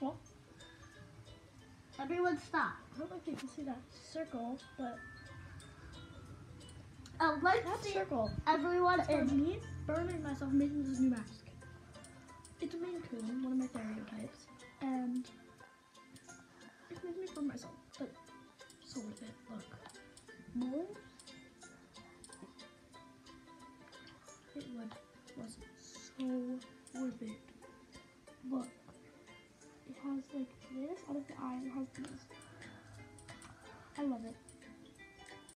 well, Everyone stop. I don't know if you can see that circle, but Oh, let's that see circle everyone is for in. me burning myself making this new mask. It's a Maine Coon, one of my theriotypes, and it made me burn myself, but so worth it. Look, moles. It would was so worth it. Look, has like this out of the eye. It has these. I love it.